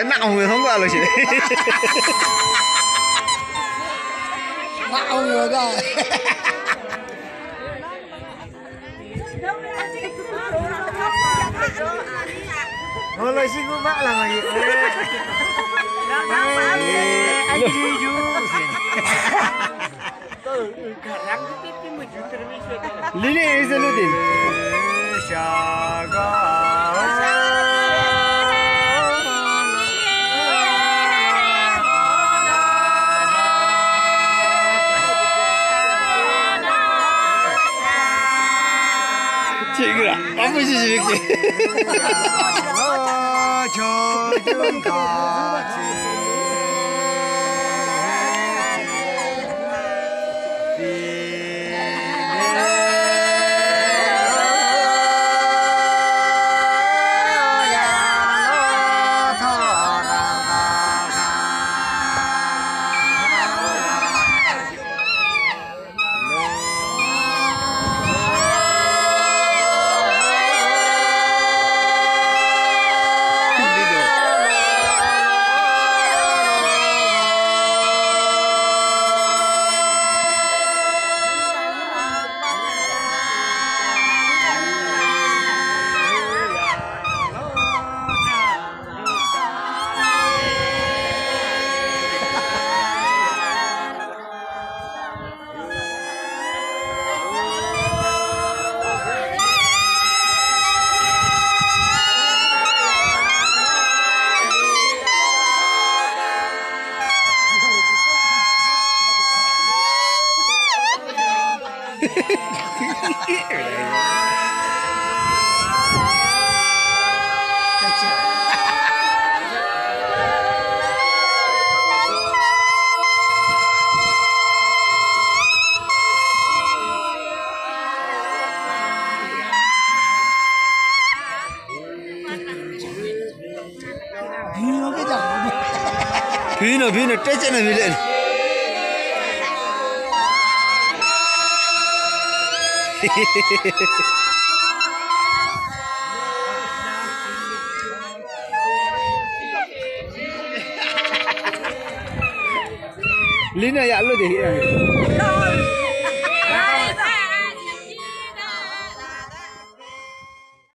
Tại nặng người không qua rồi chị. Nạo người đây Thôi lời xin của bác là người Anh đi chú Lili Ezeluddin Chị kìa Ông Cikgu Apa sih cikgu? Jujun kasih Di 비누 비누 떼째는 밀래 Lina ya lu deh.